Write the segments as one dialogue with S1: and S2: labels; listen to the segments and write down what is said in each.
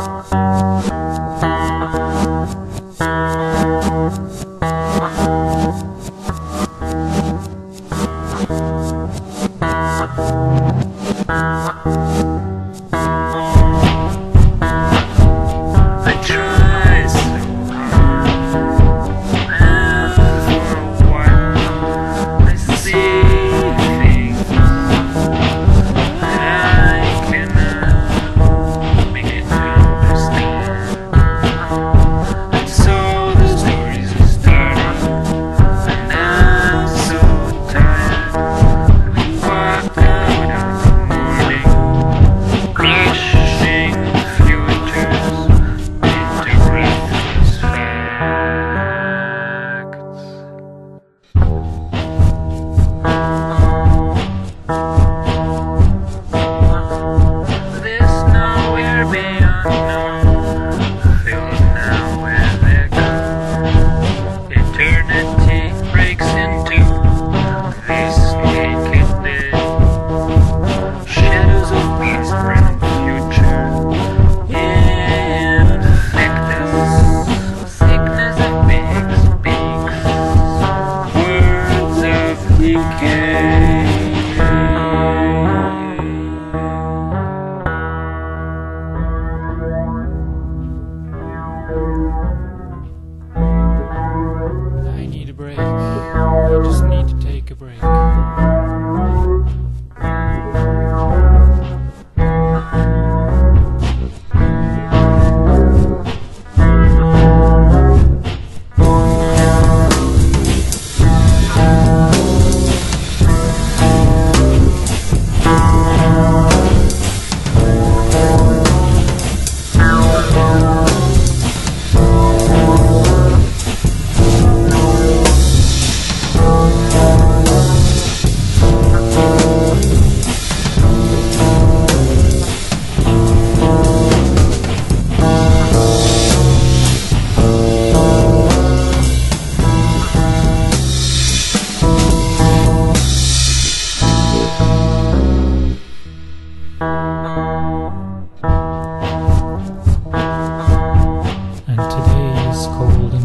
S1: Bye. Speaks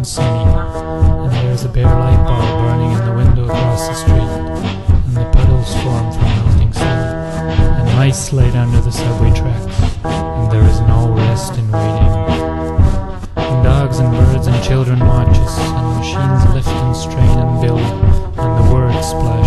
S2: and sunny, and there's a bare light bulb burning in the window across the street, and the puddles form from melting sun, and mice laid under the subway tracks, and there is no rest in waiting. And dogs and birds and children watch us, and machines lift and strain and build, and the words splash.